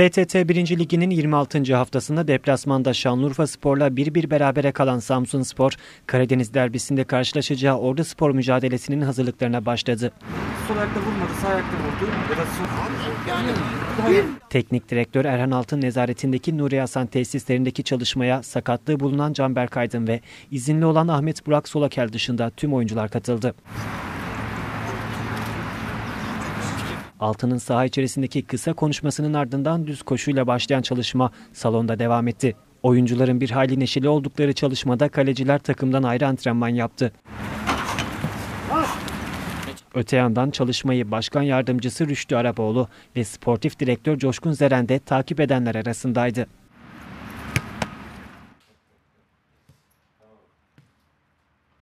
PTT 1. Ligi'nin 26. haftasında deplasmanda Şanlıurfa Spor'la 1-1 berabere kalan Samsun Spor, Karadeniz derbisinde karşılaşacağı Ordu Spor mücadelesinin hazırlıklarına başladı. Sol ayakta vurmadı, sağ ayakta vurdu. Ya da sol... Yani Teknik direktör Erhan Altın nezaretindeki Nuri Hasan tesislerindeki çalışmaya sakatlığı bulunan Canberk Aydın ve izinli olan Ahmet Burak Solakel dışında tüm oyuncular katıldı. Altın'ın saha içerisindeki kısa konuşmasının ardından düz koşuyla başlayan çalışma salonda devam etti. Oyuncuların bir hayli neşeli oldukları çalışmada kaleciler takımdan ayrı antrenman yaptı. Öte yandan çalışmayı Başkan Yardımcısı Rüştü Arapoğlu ve Sportif Direktör Coşkun Zeren de takip edenler arasındaydı.